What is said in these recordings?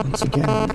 Once again,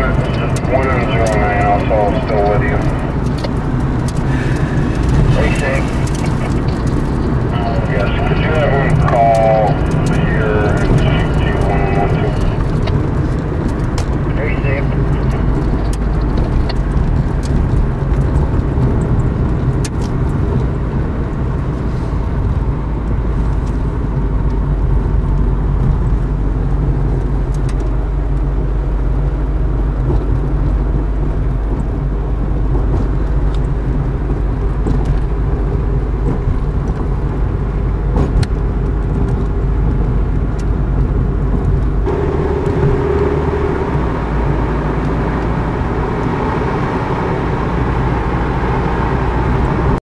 one, one and zero nine, also still with you.